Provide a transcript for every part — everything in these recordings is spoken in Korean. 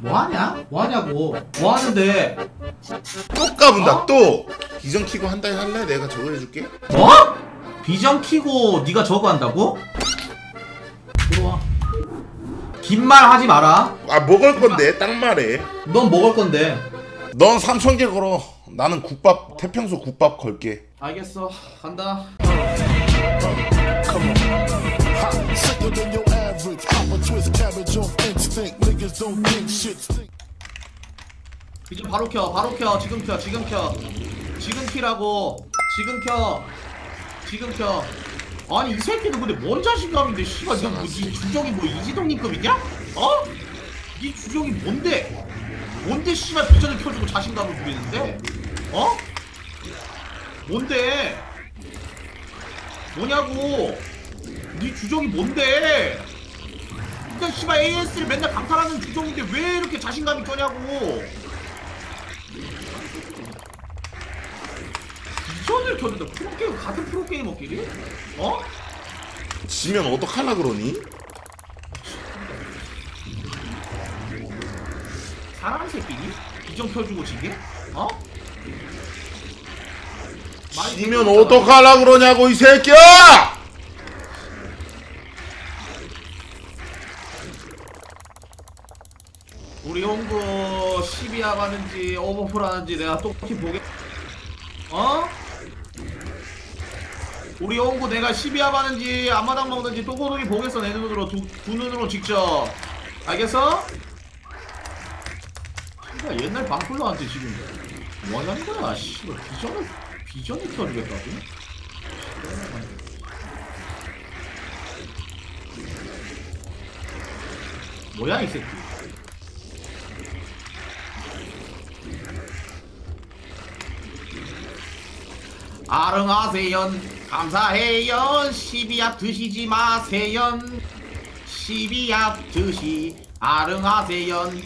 뭐하냐? 뭐하냐고 뭐하는데 또 까분다 어? 또 기정 키고 한 달 할래? 내가 저거 해줄게 뭐? 비전 키고 네가 저거 한다고? 들어와 긴 말 하지 마라 아 먹을 건데 딱 말해 넌 먹을 건데 넌 3천 개 걸어 나는 국밥 태평소 국밥 걸게 알겠어 간다 Average. Pop a twist cabbage off instinct. Niggas don't think shit. 비전 바로 켜 바로 켜 지금 켜 지금 켜 지금 키라고 지금 켜 지금 켜 아니 이 새끼는 근데 뭔 자신감인데 씨발 이거 뭐이 주정이 뭐 이지동님급이냐? 어? 이 주정이 뭔데? 뭔데 씨발 비전을 켜주고 자신감을 부리는데? 어? 뭔데? 뭐냐고? 네 주정이 뭔데? 그니까 씨발 AS를 맨날 강탈하는 주정인데 왜 이렇게 자신감이 쩌냐고? 비전을 켰는데 프로게임 같은 프로게이머끼리? 어? 지면 어떡하려 그러니? 사람 새끼니? 비전 켜주고 지게? 어? 지면. 어떡하려 그러냐고 이 새끼야! 리 홍구 12야 가는지 오버풀 하는지 내가 똑똑히 보게 어? 우리 홍구 내가 12야 가는지 앞마당 먹는지 똑똑히 보겠어 내 눈으로 두, 두 눈으로 직접 알겠어? 씨발 옛날 방풀러한테 지금 뭐하자는 거야 씨발 비전을 비전을 켜주겠다고? 뭐야 이 새끼 아릉하세연. 감사해연. 시비압 드시지 마세연. 시비압 드시. 아릉하세연.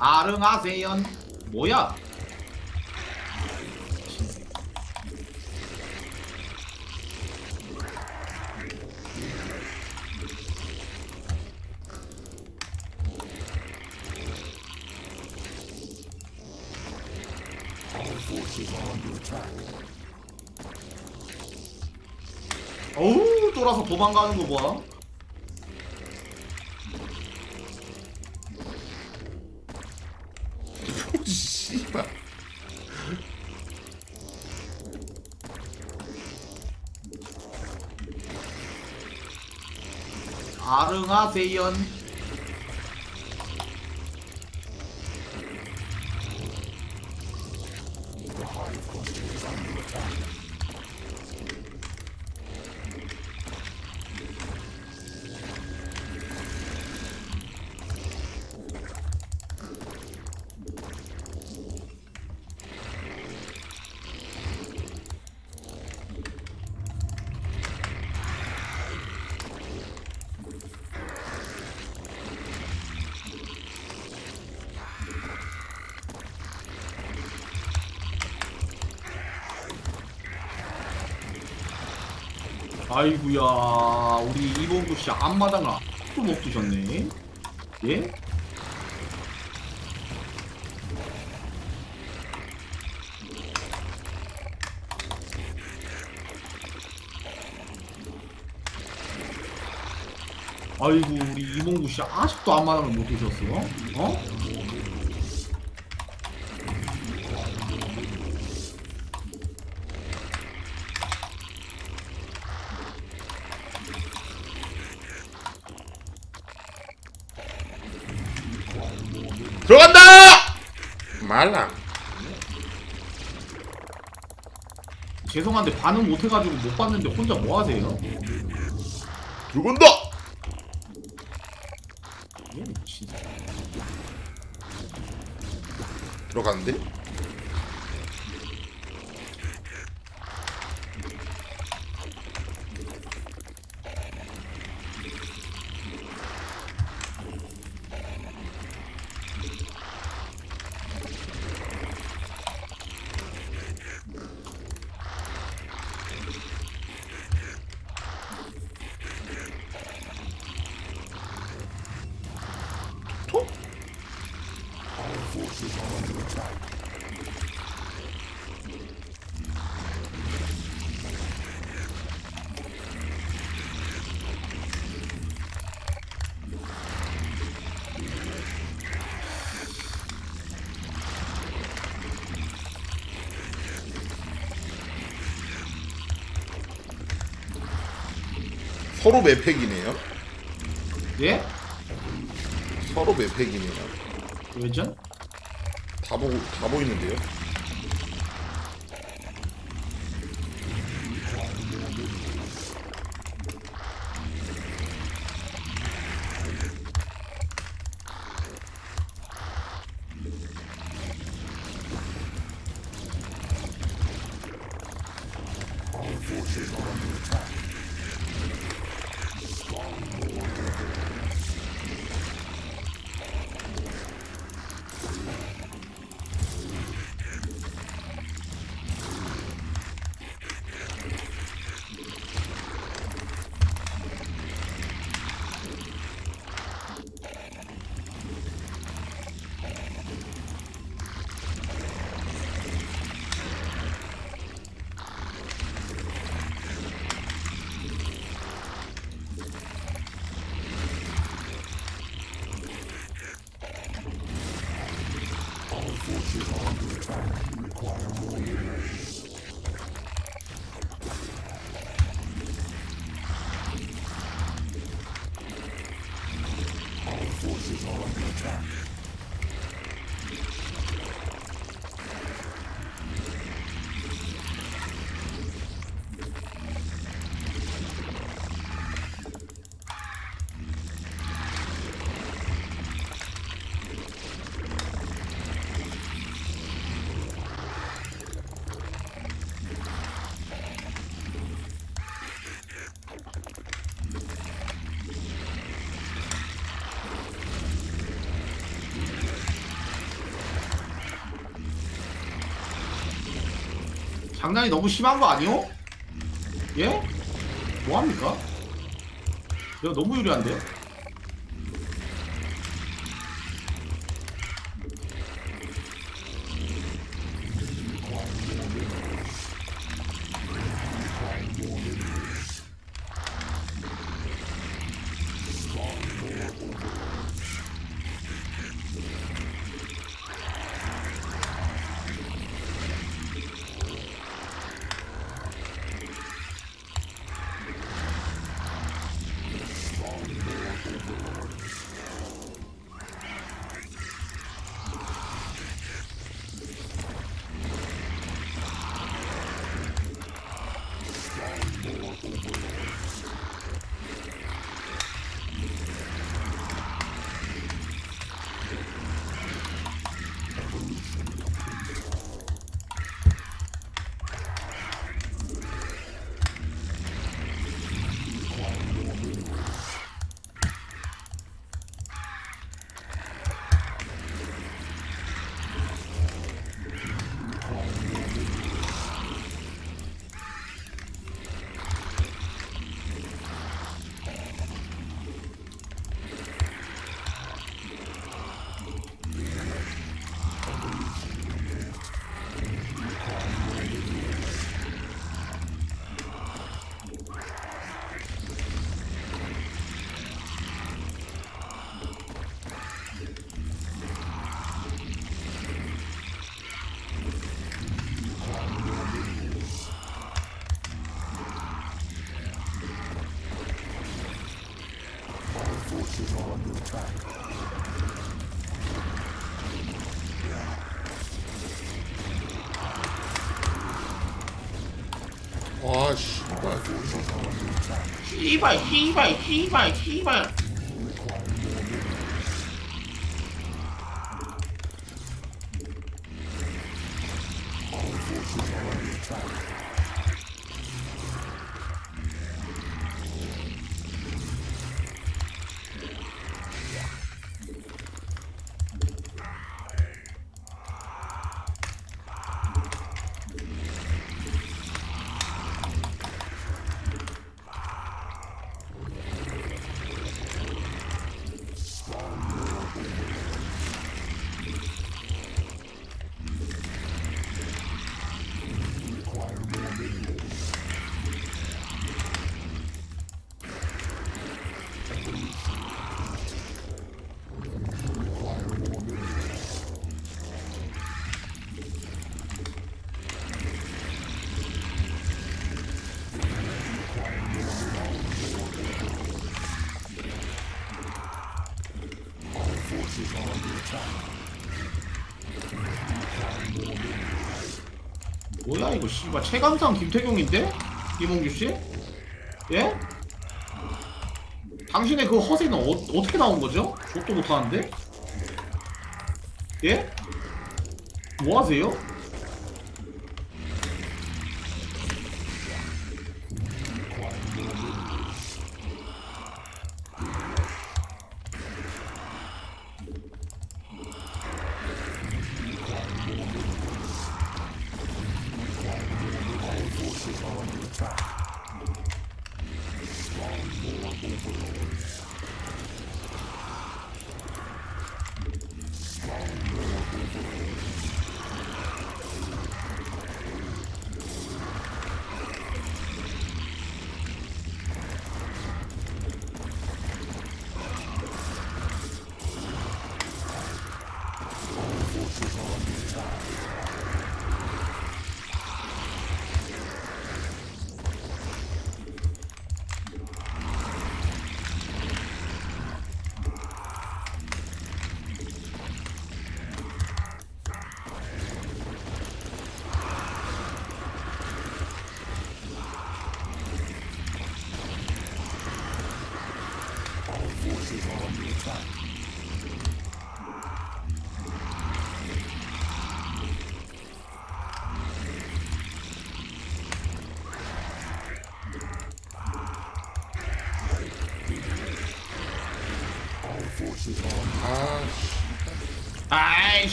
아릉하세연. 뭐야 어우 쫄아서 도망가는 거 봐. 씨발 아릉하세연 아이구야 우리 이봉구 씨 앞마당을 아무도 못 드셨네 예? 아이고 우리 이봉구 씨 아직도 앞마당을 못 드셨어 어? 들어간다! 말라 죄송한데 반응 못 해가지고 못 봤는데 혼자 뭐 하세요? 들어간다! 예, 진짜. 들어가는데? 서로 매팩이네요. 예? 서로 매팩이네요. 왜죠? 다 보고 다 보이는데요. 장난이 너무 심한 거 아니오? 예? 뭐합니까? 내가 너무 유리한데? 와 씨발. 씨발 씨발 씨발 씨발 이거 씨발 체감상 김태경인데? 이몽규 씨? 예? 당신의 그 허세는 어, 어떻게 나온 거죠? 저도 못하는데? 예? 뭐 하세요?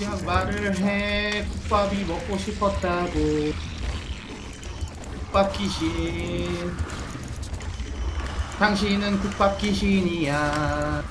그냥 말을 해. 국밥이 먹고 싶었다고. 국밥 귀신. 당신은 국밥 귀신이야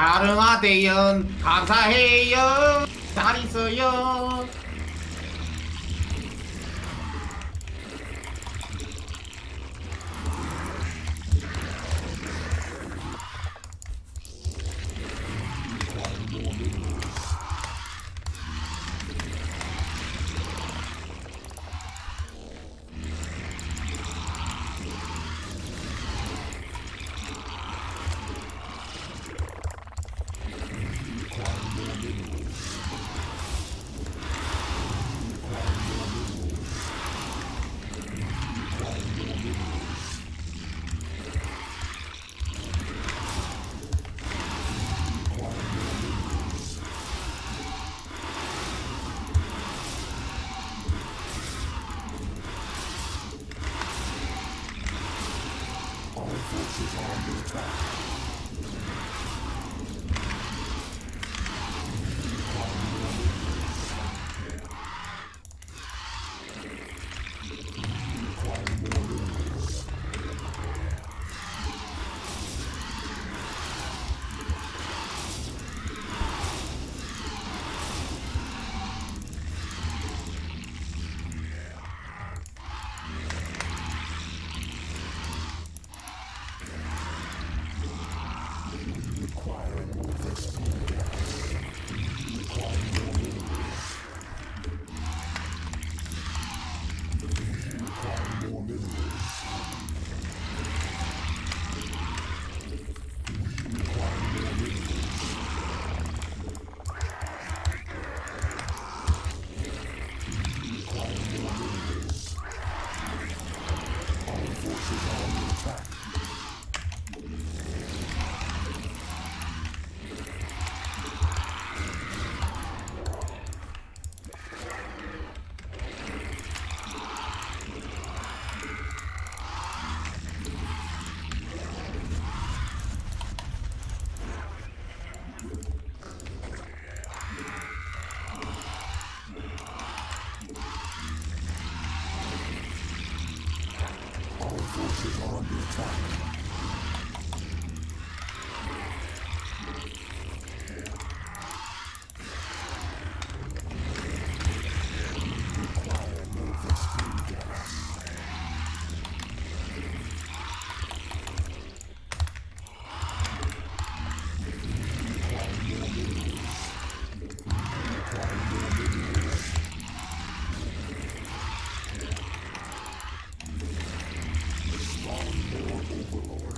아름아대연 감사해요 잘 있어요 Lord.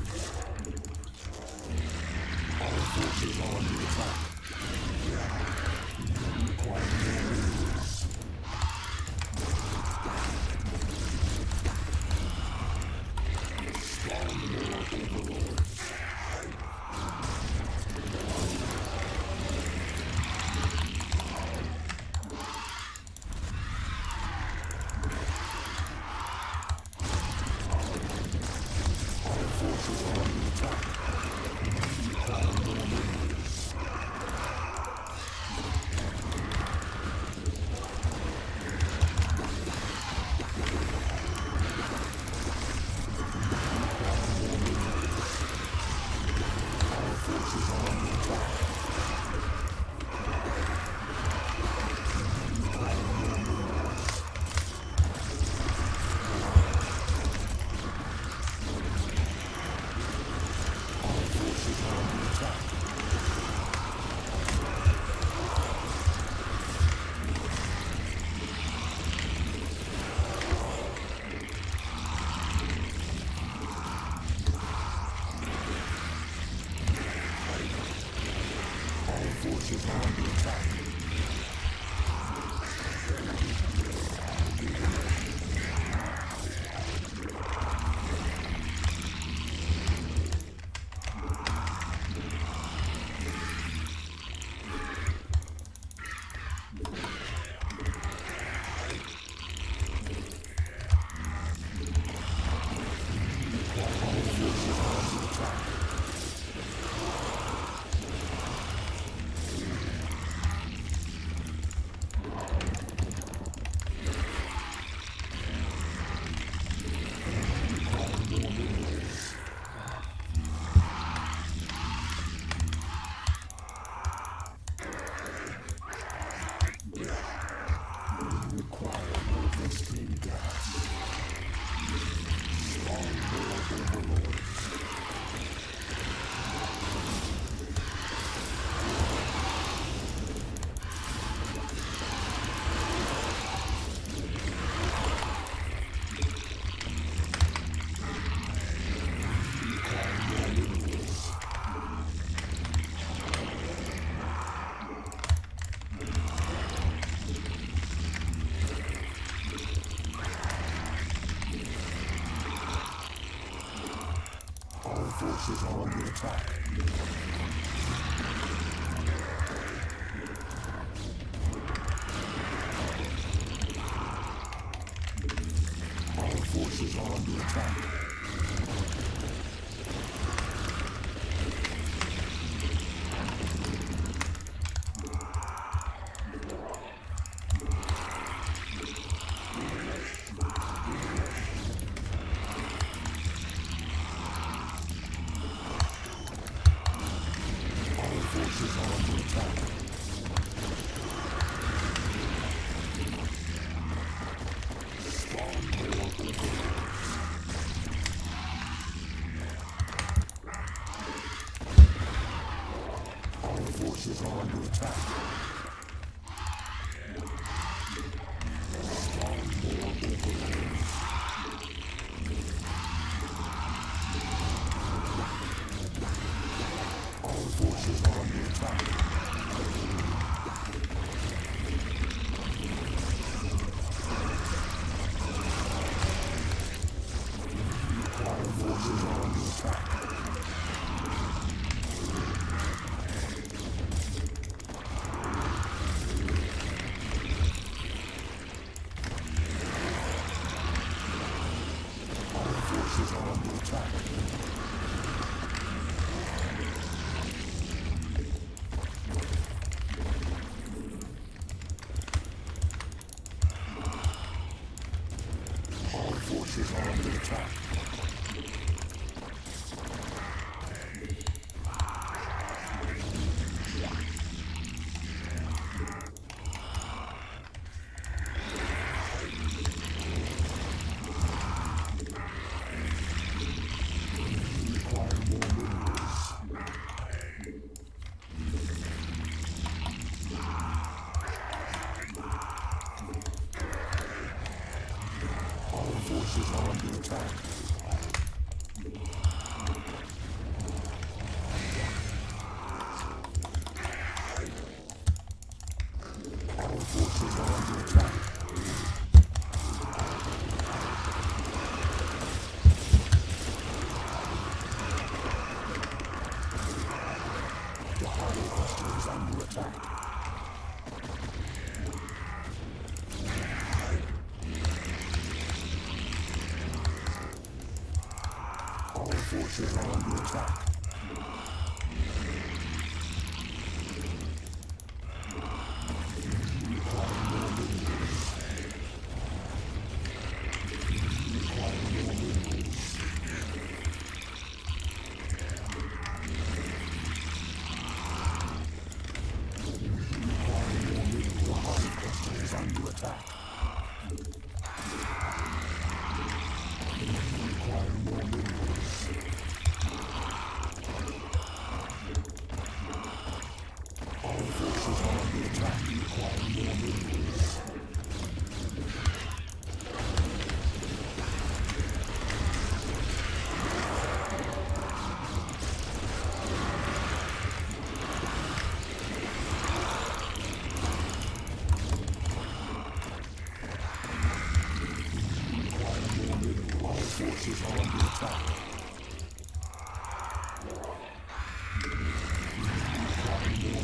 Ugh.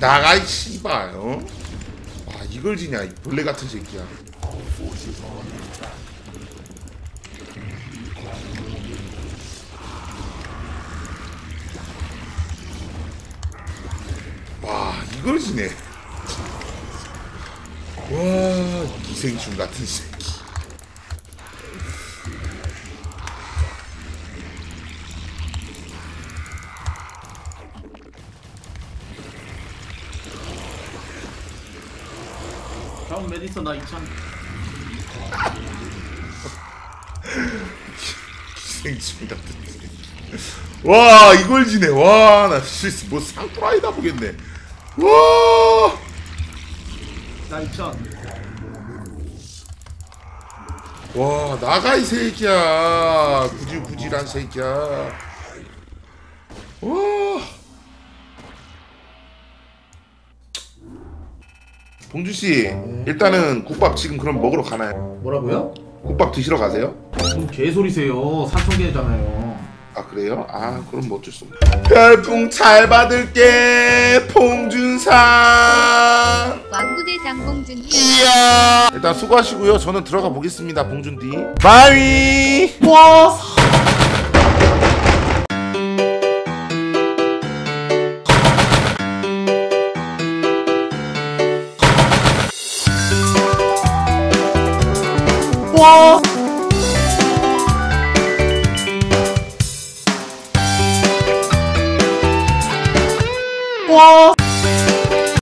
나가 이 씨발 어? 와 이걸 지냐 이 벌레 같은 새끼야. 와 이걸 지네. 와 기생충 같은 새 메디서 나 2천. 기생충 같은 와 이걸 지네. 와나 실수 뭐 상토라이다 보겠네. 와! 나 2천. 와 나가 이 새끼야. 구질구질한 새끼야. 와 봉주씨 일단은 국밥 지금 그럼 먹으러 가나요? 뭐라고요? 국밥 드시러 가세요? 무슨 개소리세요? 사천개잖아요. 아 그래요? 아 그럼 뭐 어쩔 수 없네. 별풍 잘 받을게 봉준상 왕부대 장봉준 이야. 일단 수고하시고요. 저는 들어가 보겠습니다 봉준디. bye 와 와.